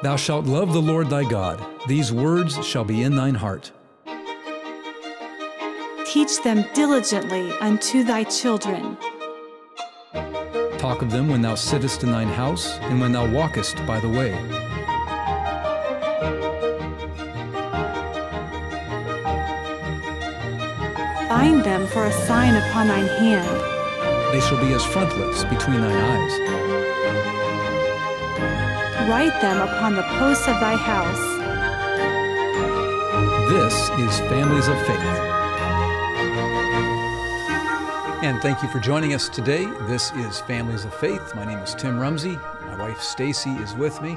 Thou shalt love the Lord thy God. These words shall be in thine heart. Teach them diligently unto thy children. Talk of them when thou sittest in thine house, and when thou walkest by the way. Bind them for a sign upon thine hand. They shall be as frontlets between thine eyes. Write them upon the posts of thy house. This is Families of Faith. And thank you for joining us today. This is Families of Faith. My name is Tim Rumsey. My wife Stacey is with me.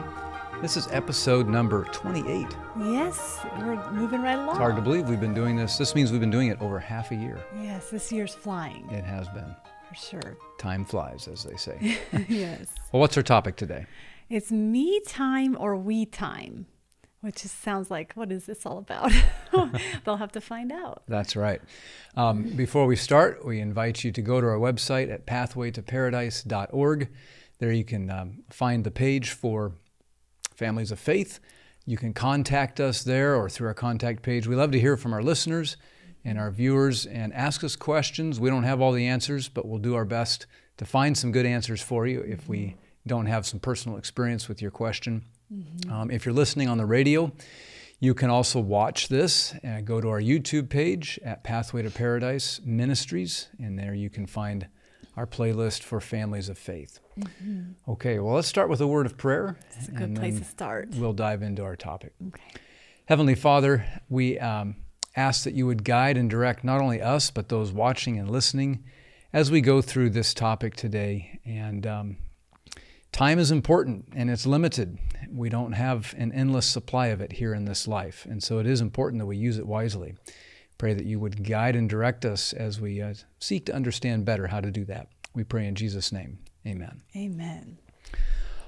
This is episode number 28. Yes, we're moving right along. It's hard to believe we've been doing this. This means we've been doing it over half a year. Yes, this year's flying It has been. for sure. Time flies, as they say. yes. well, what's our topic today? It's me time or we time, which just sounds like, what is this all about? They'll have to find out. That's right. Um, before we start, we invite you to go to our website at pathwaytoparadise.org. There you can um, find the page for Families of Faith. You can contact us there or through our contact page. We love to hear from our listeners and our viewers and ask us questions. We don't have all the answers, but we'll do our best to find some good answers for you if we don't have some personal experience with your question. Um, if you're listening on the radio, you can also watch this and go to our YouTube page at Pathway to Paradise Ministries, and there you can find our playlist for families of faith. Okay, well, let's start with a word of prayer. It's a good place to start. We'll dive into our topic. Okay. Heavenly Father, we um, ask that you would guide and direct not only us, but those watching and listening as we go through this topic today. And um, time is important and it's limited. We don't have an endless supply of it here in this life. And so it is important that we use it wisely. Pray that you would guide and direct us as we uh, seek to understand better how to do that. We pray in Jesus' name. Amen. Amen.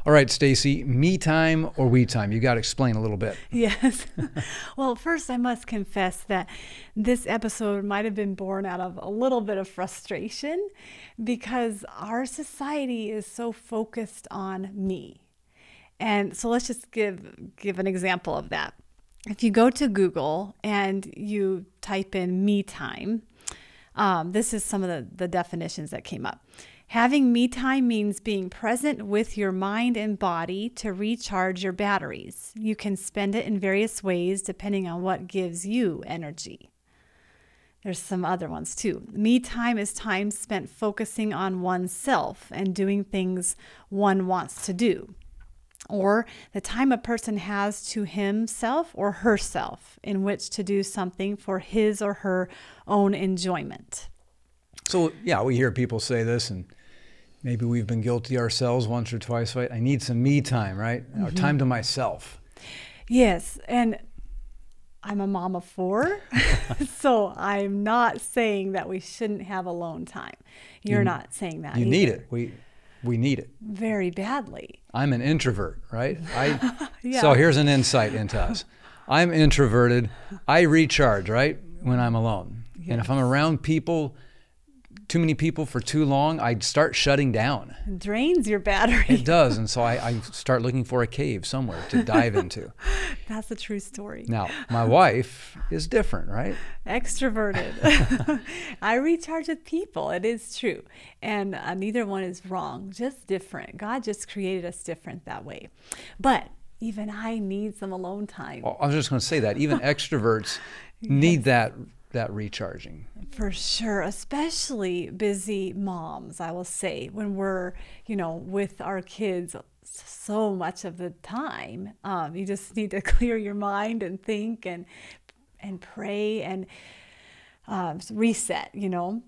All right, Stacey, me time or we time? You got to explain a little bit. Yes. well, first, I must confess that this episode might have been born out of a little bit of frustration because our society is so focused on me. And so let's just give give an example of that. If you go to Google and you type in me time, um, this is some of the, the definitions that came up. Having me time means being present with your mind and body to recharge your batteries. You can spend it in various ways depending on what gives you energy. There's some other ones too. Me time is time spent focusing on oneself and doing things one wants to do, or the time a person has to himself or herself in which to do something for his or her own enjoyment. So yeah, we hear people say this, and maybe we've been guilty ourselves once or twice. Right? I need some me time, right? Or mm-hmm. time to myself. Yes, and I'm a mom of four, so I'm not saying that we shouldn't have alone time. You're not saying that. You need it. We we need it. very badly. I'm an introvert, right? I Yeah. so here's an insight into us. I'm introverted. I recharge, right, when I'm alone. And if I'm around people, too many people for too long, I'd start shutting down. It drains your battery. It does, and so I, I start looking for a cave somewhere to dive into. That's a true story. Now, my wife is different, right? Extroverted. I recharge with people. It is true. And uh, neither one is wrong, just different. God just created us different that way. But even I need some alone time. Well, I was just going to say that even extroverts need that that recharging. For sure, especially busy moms, I will say, when we're, you know, with our kids so much of the time. Um, you just need to clear your mind and think and and pray and um, reset, you know.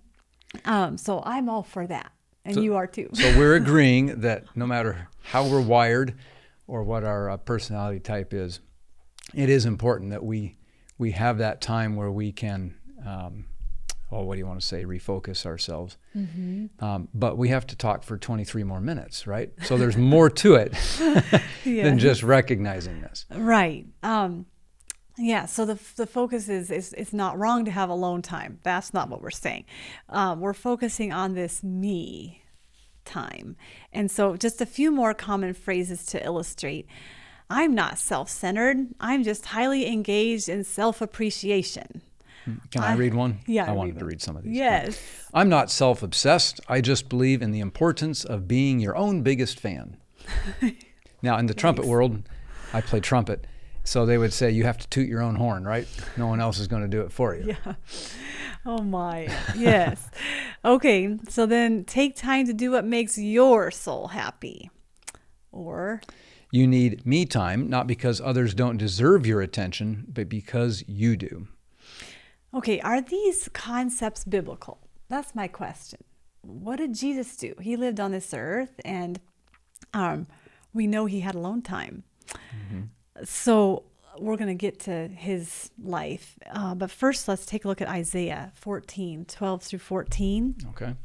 Um, so I'm all for that, and you are too. So we're agreeing that no matter how we're wired or what our uh, personality type is, it is important that we we have that time where we can, um, oh, what do you want to say, refocus ourselves. Um, but we have to talk for 23 more minutes, right? So there's more to it Yeah. than just recognizing this. Right. Um, yeah. So the the focus is is it's not wrong to have alone time. That's not what we're saying. Um, we're focusing on this me time, and so just a few more common phrases to illustrate. I'm not self centered. I'm just highly engaged in self appreciation. Hmm, can I, read one? yeah, I wanted read to read some of these. Yes. I'm not self obsessed. I just believe in the importance of being your own biggest fan. now, in the trumpet world, I play trumpet. So they would say you have to toot your own horn, right? No one else is going to do it for you. Yeah. Oh my. Yes. okay. So then take time to do what makes your soul happy. Or, You need me time, not because others don't deserve your attention, but because you do. okay, are these concepts biblical? That's my question. What did Jesus do? He lived on this earth and um, we know he had alone time. So we're going to get to his life. Uh, but first, let's take a look at Isaiah 14 12 through 14. Okay.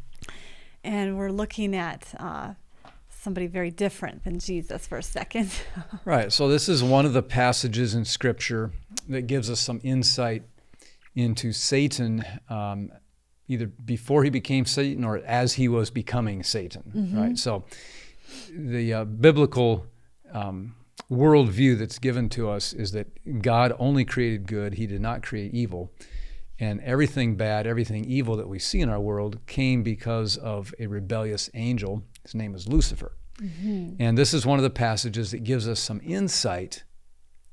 And we're looking at uh, somebody very different than Jesus for a second. Right. So this is one of the passages in Scripture that gives us some insight into Satan, um, either before he became Satan or as he was becoming Satan. Right. So the uh, biblical um, worldview that's given to us is that God only created good; He did not create evil. And everything bad, everything evil that we see in our world came because of a rebellious angel. His name is Lucifer. Mm-hmm. And this is one of the passages that gives us some insight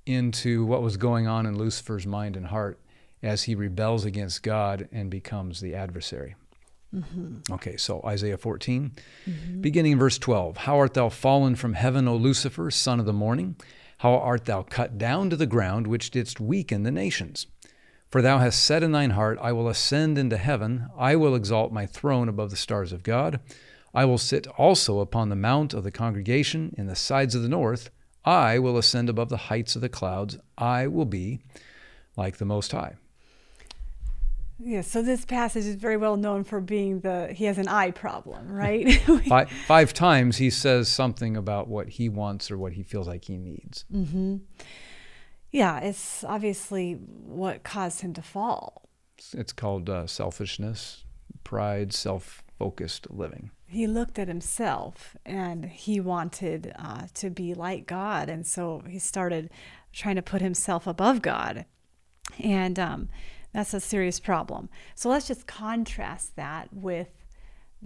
into what was going on in Lucifer's mind and heart as he rebels against God and becomes the adversary. Mm-hmm. Okay, so Isaiah 14, mm-hmm. beginning in verse 12. How art thou fallen from heaven, O Lucifer, son of the morning? How art thou cut down to the ground, which didst weaken the nations? For thou hast said in thine heart, I will ascend into heaven, I will exalt my throne above the stars of God. I will sit also upon the mount of the congregation in the sides of the north. I will ascend above the heights of the clouds. I will be like the Most High. yeah, so this passage is very well known for being the, he has an eye problem, right? Five, five times he says something about what he wants or what he feels like he needs. Mm-hmm. Yeah, it's obviously what caused him to fall. It's- called uh, selfishness, pride, self focused living. he looked at himself and he wanted uh, to be like God. And so he started trying to put himself above God. And um, that's a serious problem. So let's just contrast that with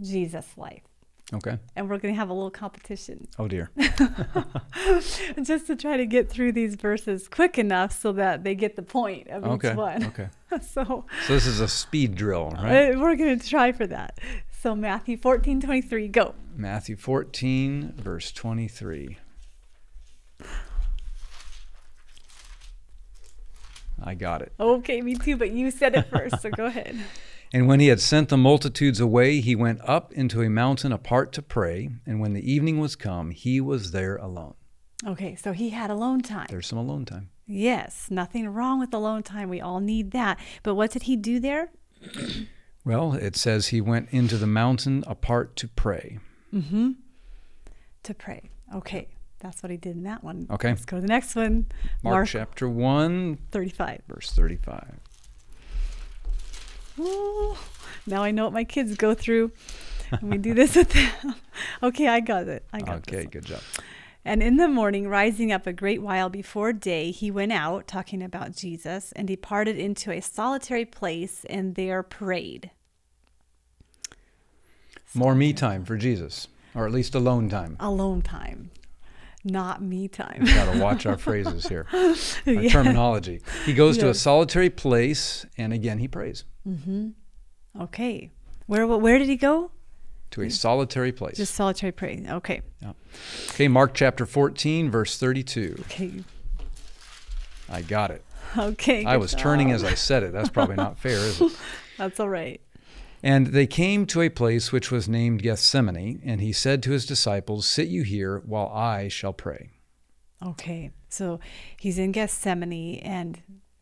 Jesus' life. Okay. And we're going to have a little competition Oh dear. just to try to get through these verses quick enough so that they get the point of Okay. each one. Okay. so So this is a speed drill, right? uh, we're going to try for that. So Matthew 14 23, go. Matthew 14, verse 23. I got it. Okay, me too, but you said it first, so go ahead. And when he had sent the multitudes away, he went up into a mountain apart to pray. And when the evening was come, he was there alone. Okay, so he had alone time. There's some alone time. Yes, nothing wrong with alone time. We all need that. But what did he do there? Well, it says he went into the mountain apart to pray. Mm hmm. To pray. Okay, that's what he did in that one. Okay. Let's go to the next one. Mark, Mark, chapter 1, 35. verse 35. Now I know what my kids go through. We do this with them. Okay, I got it. I got this Okay, good job. And in the morning, rising up a great while before day, he went out, talking about Jesus, and departed into a solitary place and there prayed. More me time for Jesus, or at least alone time. Alone time, not me time. We've Got to watch our phrases here, our Yeah. terminology. He goes to a solitary place, and again he prays Mm-hmm. Okay. Where where did he go? to a solitary place. Just solitary praying. Okay. Okay, Mark chapter 14, verse 32. Okay. I got it. Okay. I was turning as I said it. That's probably not fair, is it? That's all right. And they came to a place which was named Gethsemane, and he said to his disciples, Sit you here while I shall pray. Okay. So he's in Gethsemane and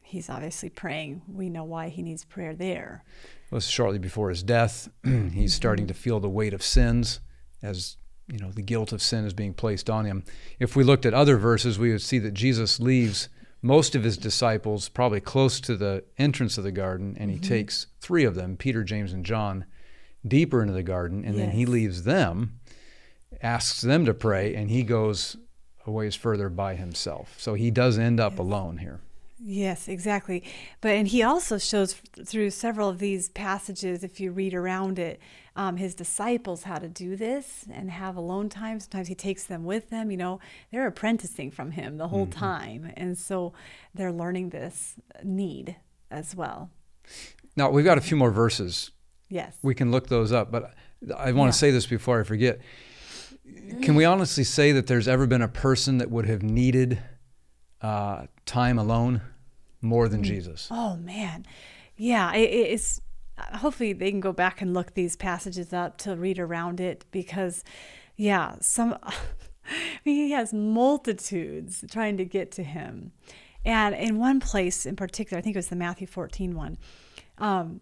he's obviously praying. We know why he needs prayer there. It was shortly before his death. He's starting to feel the weight of sins as you know the guilt of sin is being placed on him. If we looked at other verses, we would see that Jesus leaves most of his disciples probably close to the entrance of the garden, and he mm-hmm. takes three of them, Peter, James, and John, deeper into the garden, and then he leaves them, asks them to pray, and he goes a ways further by himself. So he does end up alone here. Yes, exactly. But and he also shows through several of these passages, if you read around it, um, his disciples how to do this and have alone time. Sometimes he takes them with them. You know, they're apprenticing from him the whole mm-hmm. time, and so they're learning this need as well. Now we've got a few more verses. Yes, we can look those up. But I want yeah. to say this before I forget. Can we honestly say that there's ever been a person that would have needed uh, time alone more than mm. Jesus. Oh man, yeah, it, it's hopefully they can go back and look these passages up to read around it because, yeah, some he has multitudes trying to get to him, and in one place in particular, I think it was the Matthew 14 one. Um,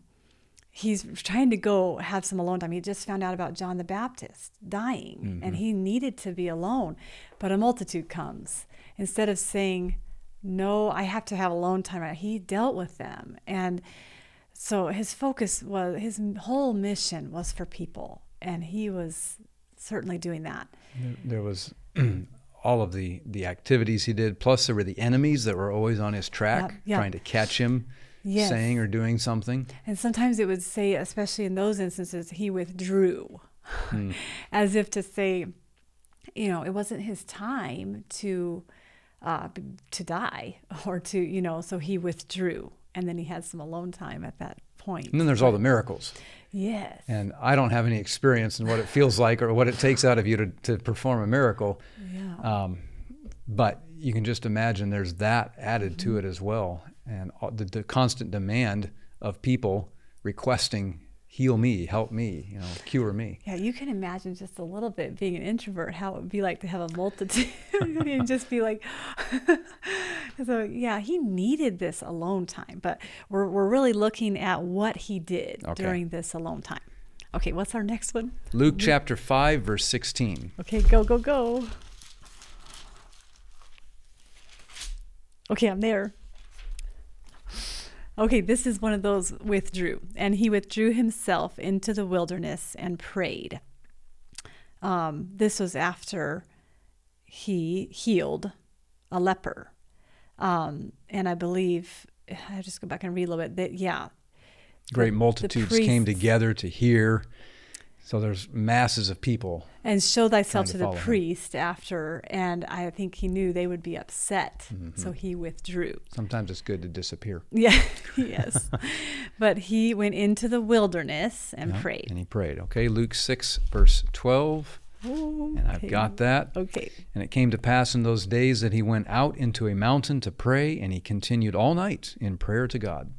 he's trying to go have some alone time. He just found out about John the Baptist dying mm-hmm. and he needed to be alone. But a multitude comes. Instead of saying, No, I have to have alone time, he dealt with them. And so his focus was, his whole mission was for people. And he was certainly doing that. There was all of the, the activities he did, plus there were the enemies that were always on his track, yep, yep. trying to catch him yes. saying or doing something. And sometimes it would say, especially in those instances, he withdrew, hmm. as if to say, you know, it wasn't his time to uh, to die or to, you know, so he withdrew, and then he had some alone time at that point. And then there's all the miracles. Yes. And I don't have any experience in what it feels like or what it takes out of you to, to perform a miracle. Yeah. Um, but you can just imagine there's that added mm-hmm. to it as well and the, the constant demand of people requesting heal me, help me, you know, cure me. Yeah, you can imagine just a little bit being an introvert, how it would be like to have a multitude and just be like, so yeah, he needed this alone time, but we're, we're really looking at what he did okay. during this alone time. Okay, what's our next one? Luke chapter 5, verse 16. Okay, go, go, go. Okay, I'm there. Okay, this is one of those withdrew. And he withdrew himself into the wilderness and prayed. Um, this was after he healed a leper. Um, and I believe, I just go back and read a little bit, that, yeah. Great the, multitudes the came together to hear so there's masses of people. And show thyself to, to the priest him. after, and I think he knew they would be upset, mm-hmm. so he withdrew. Sometimes it's good to disappear. Yeah, yes. but he went into the wilderness and yeah, prayed. And he prayed. Okay, Luke 6, verse 12. and I've got that. Okay. And it came to pass in those days that he went out into a mountain to pray, and he continued all night in prayer to God.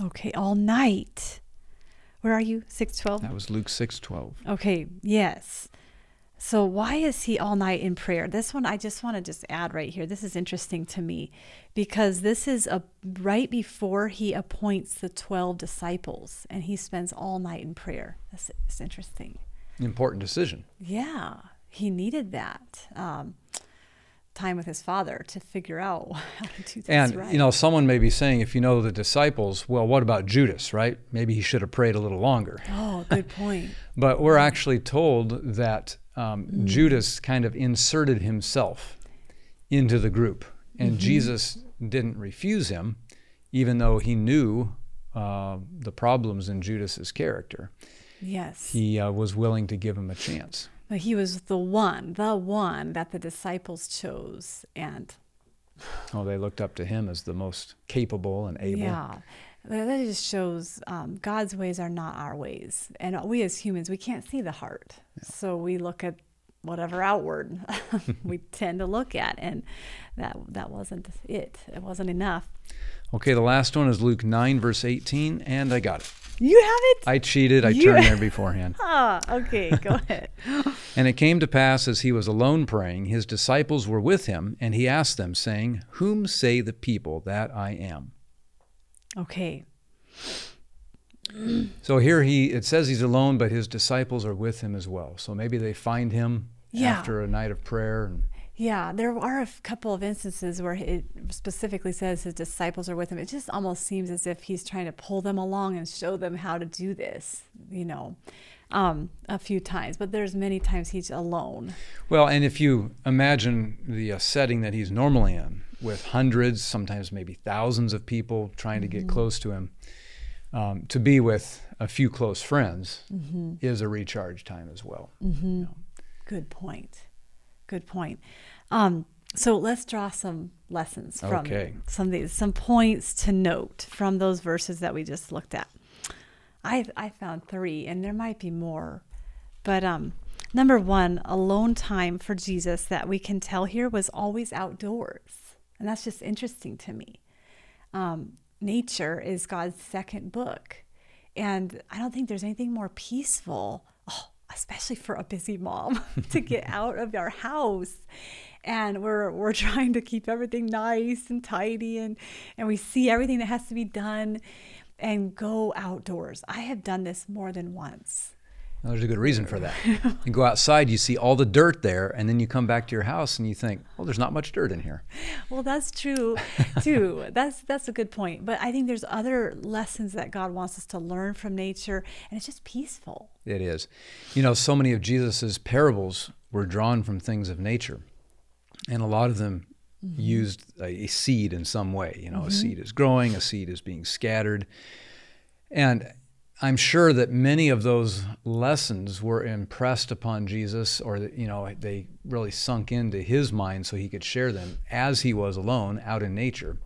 Okay, all night. Where are you? 612? That was Luke 612. Okay, yes. So why is he all night in prayer? This one I just want to just add right here. This is interesting to me because this is a right before he appoints the 12 disciples and he spends all night in prayer. That's, that's interesting. Important decision. Yeah, he needed that. Um, time with his father to figure out how to do this and right. you know someone may be saying if you know the disciples well what about judas right? Maybe he should have prayed a little longer. Oh good point. But we're actually told that um, mm. judas kind of inserted himself into the group. And mm-hmm. jesus didn't refuse him even though he knew uh, the problems in judas's character. Yes. He uh, was willing to give him a chance but he was the one, the one that the disciples chose. And oh, they looked up to him as the most capable and able. Yeah. That just shows um, God's ways are not our ways. And we as humans, we can't see the heart. Yeah. So we look at whatever outward we tend to look at. And that, that wasn't it. It wasn't enough. Okay, the last one is Luke 9, verse 18, and I got it. You have it? I cheated. I you... turned there beforehand. ah, okay. Go ahead. and it came to pass as he was alone praying, his disciples were with him, and he asked them, saying, Whom say the people that I am? Okay. so here he it says he's alone, but his disciples are with him as well. So maybe they find him yeah. after a night of prayer. And... Yeah, there are a couple of instances where it specifically says his disciples are with him. It just almost seems as if he's trying to pull them along and show them how to do this, you know, um, a few times. But there's many times he's alone. Well, and if you imagine the uh, setting that he's normally in, with hundreds, sometimes maybe thousands of people trying to get close to him, um, to be with a few close friends is a recharge time as well. You know. Good point. Good point. Um, so let's draw some lessons from Okay. some of these, some points to note from those verses that we just looked at. I I found three, and there might be more, but um, number one, alone time for Jesus that we can tell here was always outdoors, and that's just interesting to me. Um, nature is God's second book, and I don't think there's anything more peaceful, oh, especially for a busy mom, to get out of our house. And we're we're trying to keep everything nice and tidy, and and we see everything that has to be done, and go outdoors. I have done this more than once. Now, There's a good reason for that. you go outside, you see all the dirt there, and then you come back to your house and you think, well, there's not much dirt in here. Well, that's true too. that's that's a good point. But I think there's other lessons that God wants us to learn from nature, and it's just peaceful. It is. You know, so many of Jesus's parables were drawn from things of nature, and a lot of them mm-hmm. used a, a seed in some way. You know, a mm-hmm. seed is growing, a seed is being scattered. And I'm sure that many of those lessons were impressed upon Jesus, or that, you know, they really sunk into his mind so he could share them as he was alone out in nature,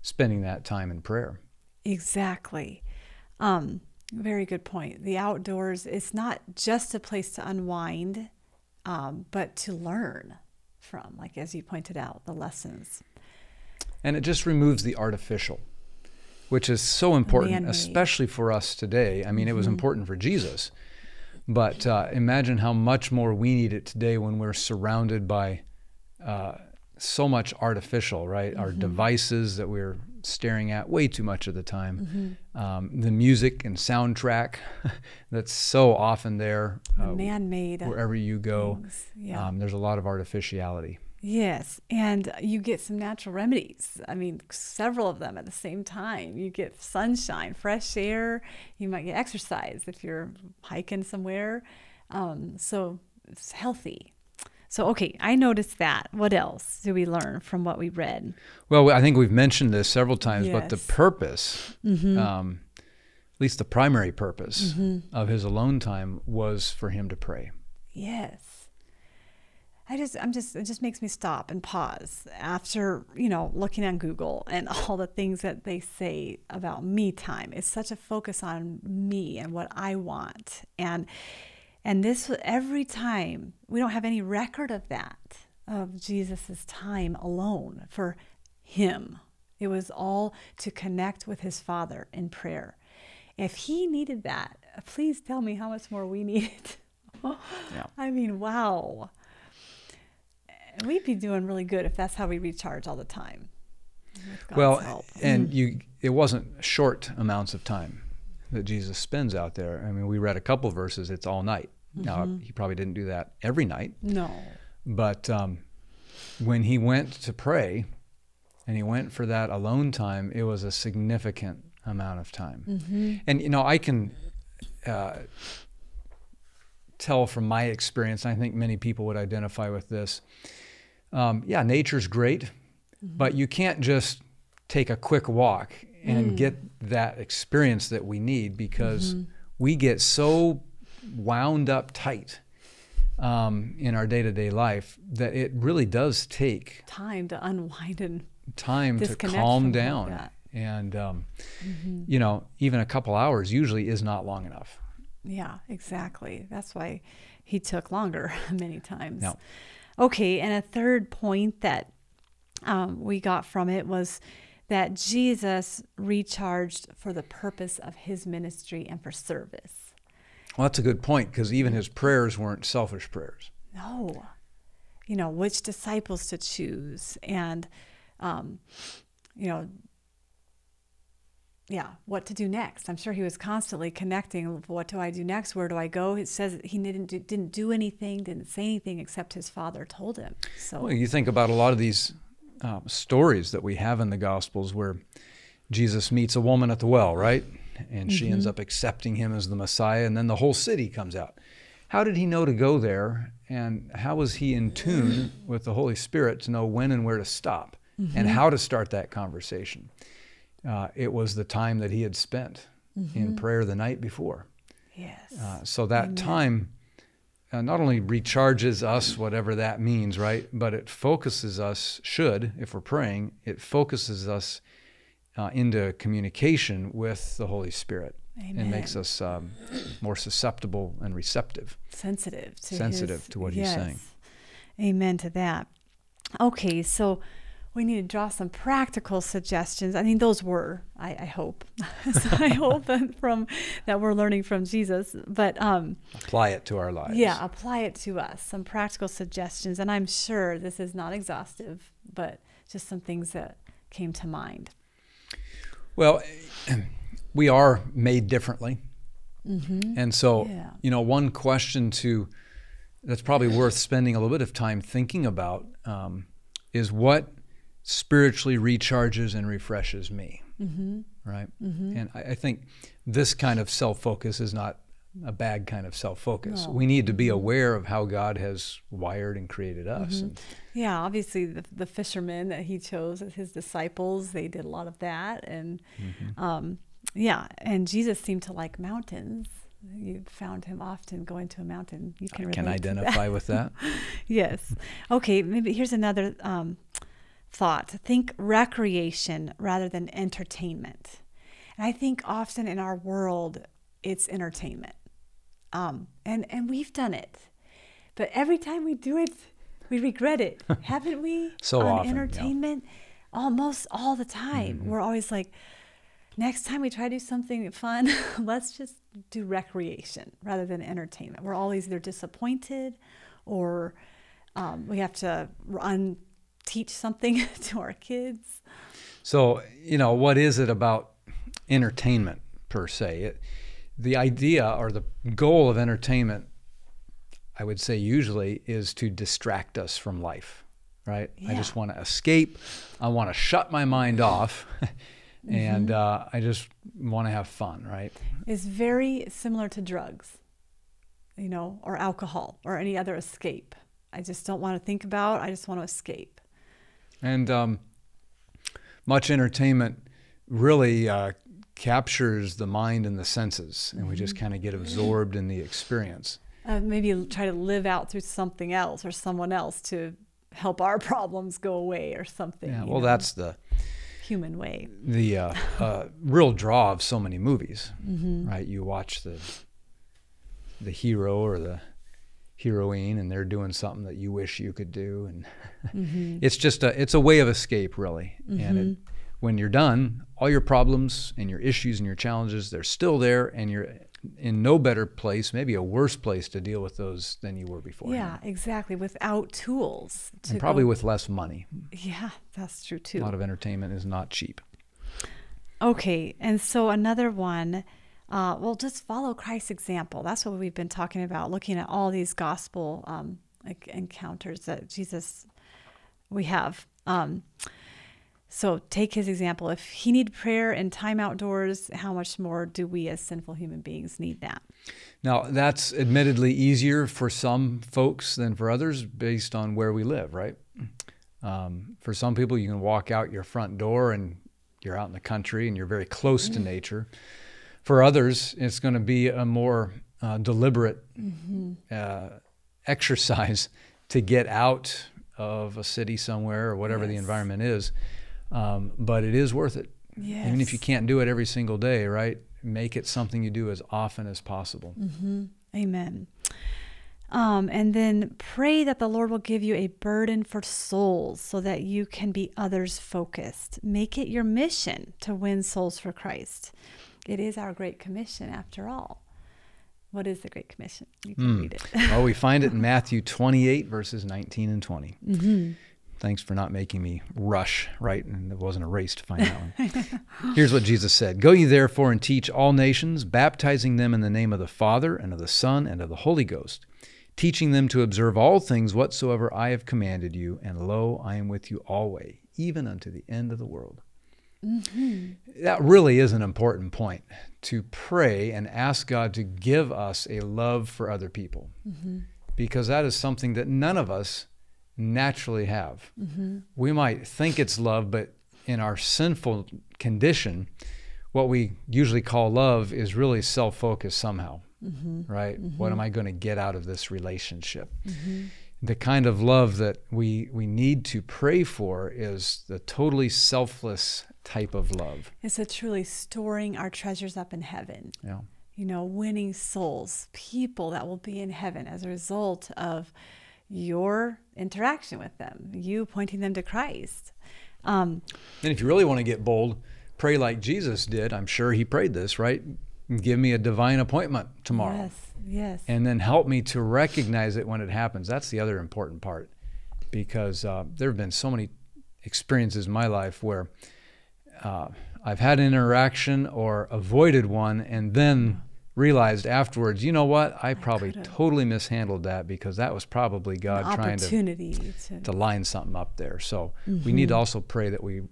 spending that time in prayer. Exactly. Um, very good point. The outdoors is not just a place to unwind, um, but to learn from, like as you pointed out, the lessons. And it just removes the artificial, which is so important, especially for us today. I mean, it was important for Jesus, but uh, imagine how much more we need it today when we're surrounded by uh, so much artificial, right? Our devices that we're staring at way too much of the time, um, the music and soundtrack that's so often there uh, Man-made. wherever you go. yeah. Um, there's a lot of artificiality. Yes, and you get some natural remedies. I mean, several of them at the same time. You get sunshine, fresh air. You might get exercise if you're hiking somewhere. Um, so it's healthy. So, okay, I noticed that. What else do we learn from what we read? Well, I think we've mentioned this several times, but the purpose, Mm-hmm. um, at least the primary purpose of his alone time was for him to pray. Yes. I just, I'm just, it just makes me stop and pause after, you know, looking on Google and all the things that they say about me time. It's such a focus on me and what I want. And, and this, every time, we don't have any record of that, of Jesus's time alone for him. It was all to connect with his Father in prayer. If he needed that, please tell me how much more we need it. Yeah. I mean, wow. We'd be doing really good if that's how we recharge all the time. well, help. and you, it wasn't short amounts of time that Jesus spends out there. I mean, we read a couple verses. It's all night. Now, Mm-hmm. he probably didn't do that every night, no. but um, when he went to pray, and he went for that alone time, it was a significant amount of time. Mm-hmm. And you know, I can uh, tell from my experience, and I think many people would identify with this. Um, yeah, nature's great, but you can't just take a quick walk and get that experience that we need because we get so wound up tight um, in our day-to-day life that it really does take Time to unwind and time to calm down. And, um, you know, even a couple hours usually is not long enough. Yeah, exactly. That's why he took longer many times. No. Okay, and a third point that um, we got from it was that Jesus recharged for the purpose of his ministry and for service. Well, that's a good point because even his prayers weren't selfish prayers. No, you know, which disciples to choose and, um, you know, yeah, what to do next. I'm sure he was constantly connecting. What do I do next? Where do I go? It says he didn't do, didn't do anything, didn't say anything except his father told him. So Well, you think about a lot of these uh, stories that we have in the Gospels where Jesus meets a woman at the well, right? And she ends up accepting him as the Messiah, and then the whole city comes out. How did he know to go there? And how was he in tune with the Holy Spirit to know when and where to stop and how to start that conversation? Uh, it was the time that he had spent in prayer the night before. yes, Uh, so that time uh, not only recharges us, whatever that means, right? But it focuses us, should, if we're praying, it focuses us uh, into communication with the Holy Spirit and makes us um, more susceptible and receptive. sensitive to sensitive his- to what he's saying. Amen to that. Okay, so we need to draw some practical suggestions. I mean, those were, I, I hope, so I hope that from that we're learning from Jesus. But um, Apply it to our lives. yeah, apply it to us. Some practical suggestions, and I'm sure this is not exhaustive, but just some things that came to mind. Well, we are made differently. And so, Yeah. you know, one question to that's probably worth spending a little bit of time thinking about um, is what spiritually recharges and refreshes me. Right. And I, I think this kind of self focus is not a bad kind of self focus. We need to be aware of how God has wired and created us. And Yeah, obviously the, the fishermen that he chose as his disciples, they did a lot of that, and Mm-hmm. um, yeah, and Jesus seemed to like mountains. You found him often going to a mountain. You can I can to that. identify with that. yes. Okay. Maybe here's another um, thought. Think recreation rather than entertainment. And I think often in our world, it's entertainment. Um, and, and we've done it. But every time we do it, we regret it, haven't we? So On often, yeah. entertainment, almost all the time. We're always like, next time we try to do something fun, let's just do recreation rather than entertainment. We're always either disappointed or um, we have to un- teach something to our kids. So, you know, what is it about entertainment per se? It, the idea or the goal of entertainment, I would say usually, is to distract us from life, right? I just want to escape. I want to shut my mind off. And uh, I just want to have fun, right? It's very similar to drugs, you know, or alcohol or any other escape. I just don't want to think about. I just want to escape. And um, much entertainment really uh, captures the mind and the senses, and we just kind of get absorbed in the experience. Uh, maybe try to live out through something else or someone else to help our problems go away or something. Yeah, well, know, that's the human way. the uh, uh, real draw of so many movies, Mm-hmm. right? You watch the the hero or the heroine, and they're doing something that you wish you could do, and Mm-hmm. it's just a it's a way of escape, really. And it, when you're done, all your problems and your issues and your challenges they're still there, and you're in no better place, maybe a worse place to deal with those than you were before. Yeah, exactly. Without tools. To and probably go- with less money. Yeah, that's true too. A lot of entertainment is not cheap. Okay, and so another one, uh, well, just follow Christ's example. That's what we've been talking about, looking at all these gospel um, encounters that Jesus we have. Um, so take his example. If he needed prayer and time outdoors, how much more do we as sinful human beings need that? Now, that's admittedly easier for some folks than for others based on where we live, right? Um, for some people, you can walk out your front door and you're out in the country and you're very close to nature. For others, it's going to be a more uh, deliberate uh, exercise to get out of a city somewhere or whatever the environment is. Um, but it is worth it. Even if you can't do it every single day, right? Make it something you do as often as possible. Amen. Um, and then pray that the Lord will give you a burden for souls so that you can be others focused. Make it your mission to win souls for Christ. It is our Great Commission, after all. What is the Great Commission? You can hmm. read it. well, we find it in Matthew 28, verses 19 and 20. Mm-hmm. Thanks for not making me rush, right? And it wasn't a race to find that one. Here's what Jesus said Go ye therefore and teach all nations, baptizing them in the name of the Father, and of the Son, and of the Holy Ghost, teaching them to observe all things whatsoever I have commanded you. And lo, I am with you always, even unto the end of the world. That really is an important point to pray and ask God to give us a love for other people, mm-hmm. because that is something that none of us naturally have. Mm-hmm. We might think it's love, but in our sinful condition, what we usually call love is really self focused somehow, right? What am I going to get out of this relationship? The kind of love that we, we need to pray for is the totally selfless type of love. It's a truly storing our treasures up in heaven. Yeah. You know, winning souls, people that will be in heaven as a result of your interaction with them, you pointing them to Christ. Um, and if you really want to get bold, pray like Jesus did. I'm sure he prayed this, right? Give me a divine appointment tomorrow. Yes, yes. And then help me to recognize it when it happens. That's the other important part because uh, there have been so many experiences in my life where uh, I've had an interaction or avoided one and then realized afterwards, you know what? I probably I totally mishandled that because that was probably God trying to, to, to line something up there. So mm-hmm. we need to mm-hmm. also pray that we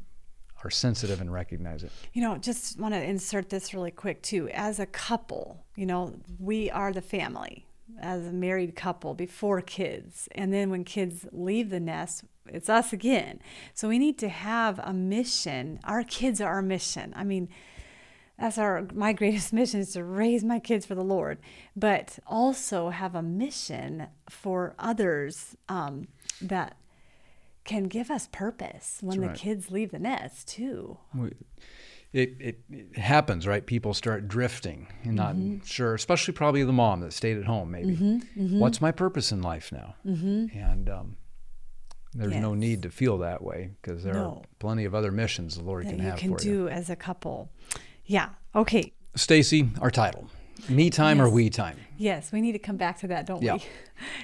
are sensitive and recognize it. You know, just want to insert this really quick too. As a couple, you know, we are the family as a married couple before kids. And then when kids leave the nest, it's us again. So we need to have a mission. Our kids are our mission. I mean, that's our my greatest mission is to raise my kids for the Lord, but also have a mission for others um, that can give us purpose when the kids leave the nest too. It, it, it, happens, right? People start drifting and not mm-hmm. sure, especially probably the mom that stayed at home, maybe. Mm-hmm, mm-hmm. What's my purpose in life now? Mm-hmm. And um, there's yes. no need to feel that way because there no. are plenty of other missions the Lord that can have for you. can do as a couple. Yeah. Okay. Stacey, our title. Me time yes. or we time? Yes, we need to come back to that, don't yeah. we?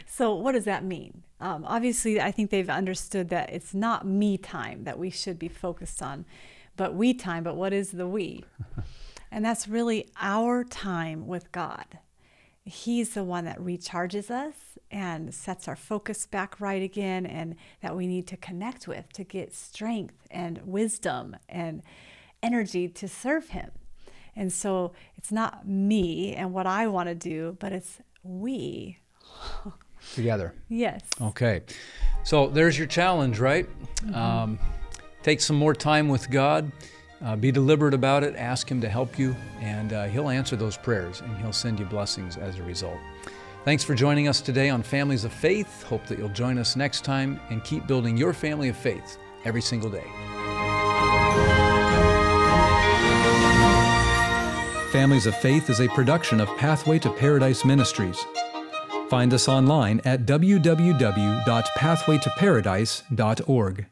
So, what does that mean? Um, obviously, I think they've understood that it's not me time that we should be focused on, but we time. But what is the we? and that's really our time with God. He's the one that recharges us and sets our focus back right again, and that we need to connect with to get strength and wisdom and energy to serve Him. And so it's not me and what I want to do, but it's we. Together. Yes. Okay. So there's your challenge, right? Mm-hmm. Um, take some more time with God. Uh, be deliberate about it. Ask Him to help you, and uh, He'll answer those prayers and He'll send you blessings as a result. Thanks for joining us today on Families of Faith. Hope that you'll join us next time and keep building your family of faith every single day. Families of Faith is a production of Pathway to Paradise Ministries. Find us online at www.pathwaytoparadise.org.